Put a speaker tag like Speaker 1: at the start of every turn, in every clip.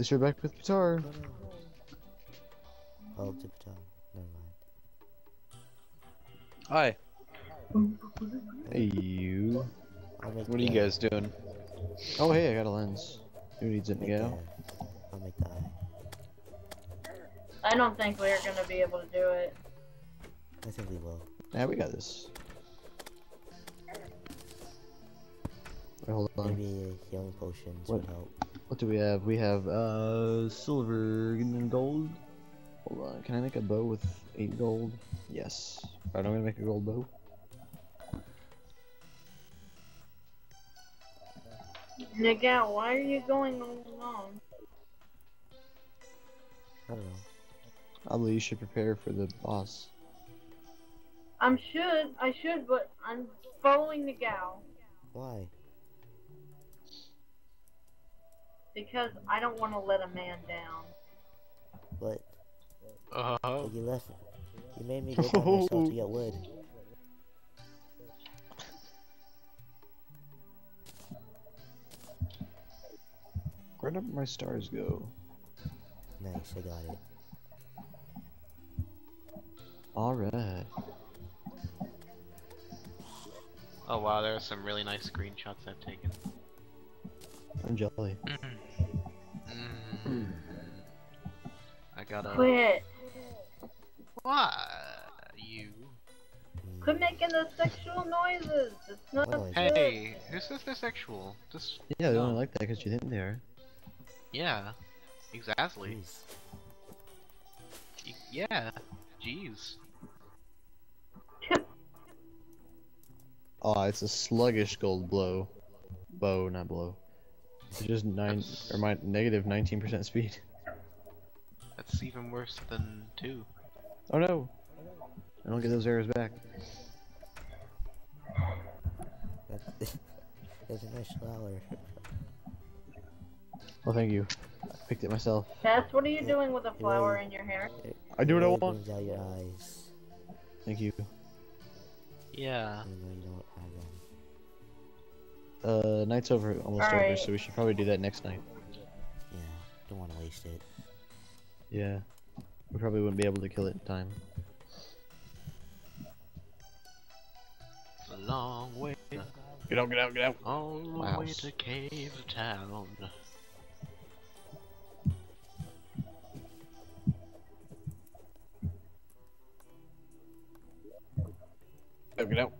Speaker 1: Is you're back with guitar.
Speaker 2: No, no. Oh, Tiptoe. Never mind.
Speaker 3: Hi.
Speaker 1: Hey you.
Speaker 3: What are you guys doing?
Speaker 1: Oh hey, I got a lens. Who needs it,
Speaker 2: make
Speaker 1: Miguel?
Speaker 2: I'll make the eye.
Speaker 4: I don't think we're gonna be able to do it.
Speaker 2: I think we will.
Speaker 1: Yeah, we got this. Hold on.
Speaker 2: Maybe healing potions
Speaker 1: What?
Speaker 2: would help.
Speaker 1: What do we have? We have uh silver and gold. Hold on. Can I make a bow with eight gold? Yes. Alright, I'm gonna make a gold bow.
Speaker 4: Nigga, why are you going all alone?
Speaker 2: I don't know.
Speaker 1: I believe you should prepare for the boss.
Speaker 4: I'm should, I should, but I'm following the gal
Speaker 2: Why?
Speaker 4: Because I don't want to let a man down.
Speaker 2: What?
Speaker 3: Oh.
Speaker 2: Like you left. You made me go by myself to get wood.
Speaker 1: Where did my stars go?
Speaker 2: Nice, I got it.
Speaker 1: Alright.
Speaker 5: Oh wow, there are some really nice screenshots I've taken.
Speaker 1: I'm jelly.
Speaker 5: Mm. I gotta.
Speaker 4: Quit,
Speaker 5: Why you?
Speaker 4: Quit making those sexual noises. It's not
Speaker 2: What noise?
Speaker 4: good.
Speaker 5: Hey, who says they're sexual? Just
Speaker 1: Yeah, they don't like that because you think they are.
Speaker 5: yeah, exactly.
Speaker 2: Jeez.
Speaker 5: Yeah, jeez.
Speaker 1: Oh, it's a sluggish gold blow. Bow, not blow. It's just nine or my negative 19% speed.
Speaker 5: That's even worse than two.
Speaker 1: Oh no! I don't get those arrows back.
Speaker 2: That- That's a nice flower.
Speaker 1: Well, thank you. I picked it myself.
Speaker 4: Tess, what are you doing with a flower in your hair?
Speaker 1: I do what I
Speaker 2: Really
Speaker 1: want.
Speaker 2: out your eyes,
Speaker 1: Thank you.
Speaker 5: Yeah.
Speaker 1: Uh, night's over, almost over,
Speaker 4: Alright.
Speaker 1: so we should probably do that next night.
Speaker 2: Yeah, don't want to waste it.
Speaker 1: Yeah. We probably wouldn't be able to kill it in time.
Speaker 5: It's a long way.
Speaker 1: Get out, get out, get out!
Speaker 5: All the
Speaker 1: My
Speaker 5: way
Speaker 1: house.
Speaker 5: to Cave Town.
Speaker 1: Get out, get out!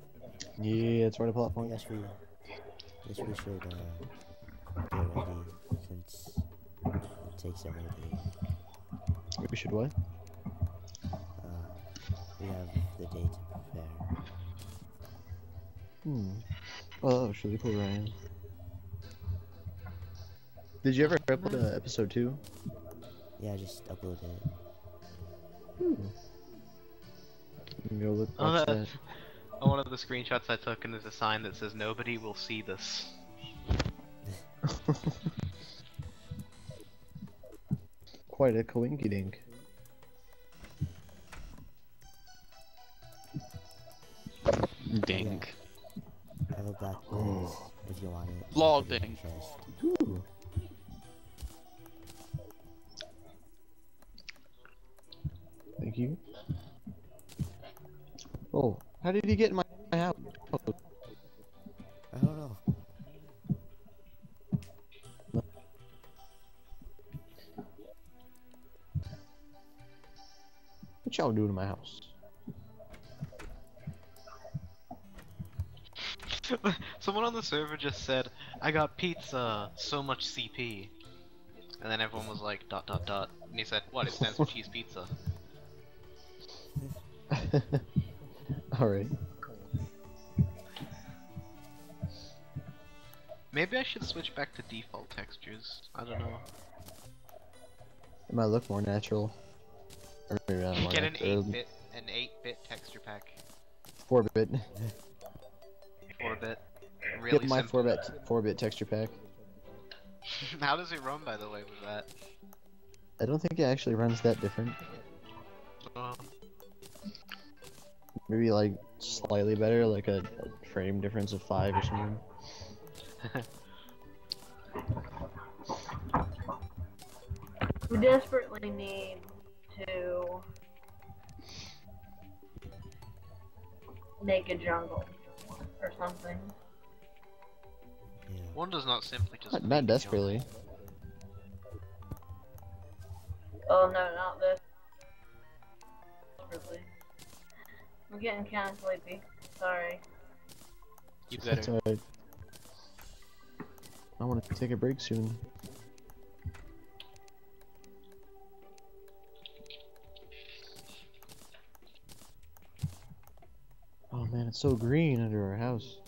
Speaker 1: Yeah, it's right a plot
Speaker 2: I
Speaker 1: point.
Speaker 2: guess we, guess we should uh, get ready since it takes a whole day.
Speaker 1: We should what?
Speaker 2: Uh, we have the day to prepare.
Speaker 1: Hmm. Oh, that was really cool, Ryan. Did you ever upload uh, episode 2?
Speaker 2: Yeah, I just uploaded it.
Speaker 1: Hmm. Go look,
Speaker 5: Oh,
Speaker 1: watch
Speaker 5: that-
Speaker 1: that.
Speaker 5: Oh, one of the screenshots I took, and there's a sign that says "Nobody will see this."
Speaker 1: Quite a coinky dink.
Speaker 5: Dink.
Speaker 2: I have a black blaze if you want it.
Speaker 3: Lol
Speaker 2: Put it in
Speaker 3: ding.
Speaker 1: Ooh. Thank you. Oh, how did he get in my, my house?
Speaker 2: I don't know.
Speaker 1: what y'all doing in my house?
Speaker 5: Someone on the server just said, "I got pizza, so much CP," and then everyone was like, "Dot dot dot," and he said, "What? It stands for cheese pizza."
Speaker 1: Alright.
Speaker 5: Maybe I should switch back to default textures. I don't know.
Speaker 1: It might look more natural. Or uh, maybe not more
Speaker 5: Get an
Speaker 1: natural.
Speaker 5: 8-bit, an 8-bit texture pack,
Speaker 1: 4-bit.
Speaker 5: 4-bit. Really
Speaker 1: Get my 4-bit 4-bit texture pack.
Speaker 5: How does it run, by the way, with that?
Speaker 1: I don't think it actually runs that different. Maybe like slightly better, like a, a frame difference of 5 or something.
Speaker 4: We desperately need to make a jungle or something.
Speaker 2: Yeah.
Speaker 5: One does not simply just.
Speaker 1: Not, not
Speaker 5: a jump.
Speaker 1: desperately.
Speaker 4: Oh no, not this. Desperately. I'm getting kind of sleepy. Sorry.
Speaker 5: You better.
Speaker 1: alright. I want to take a break soon. Oh man, it's so green under our house.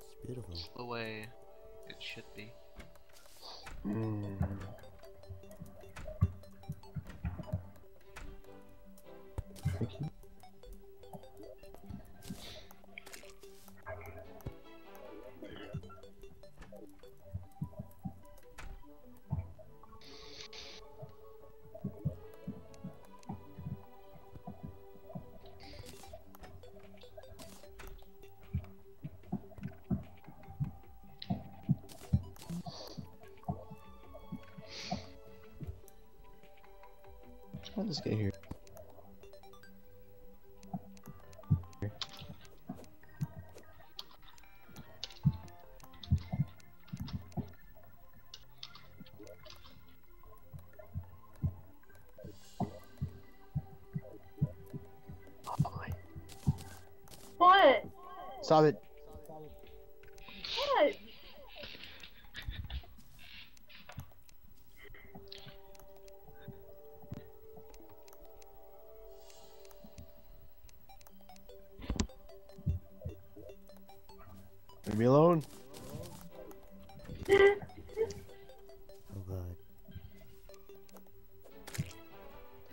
Speaker 2: It's beautiful.
Speaker 5: It's the way it should be.
Speaker 1: Mm. Thank you. How did this get here?
Speaker 4: What?
Speaker 1: Stop it! Leave me alone.
Speaker 2: Oh god.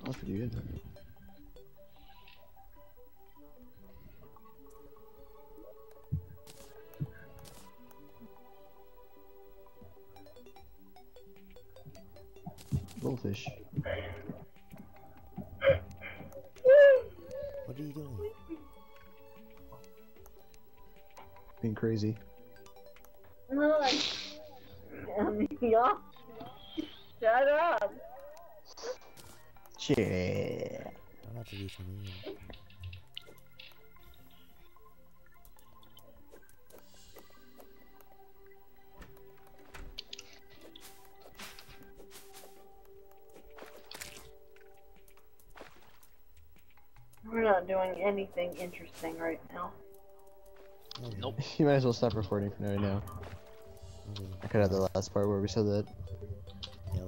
Speaker 1: That's pretty good. Goldfish. Being crazy.
Speaker 4: I... Y'all, shut up.
Speaker 1: Shit.
Speaker 2: I'm about to do something.
Speaker 4: We're not doing anything interesting right now.
Speaker 2: Yeah.
Speaker 5: Nope.
Speaker 1: You might as well stop recording for right now.
Speaker 2: Okay.
Speaker 1: I could have the last part where we said that.
Speaker 2: Yeah,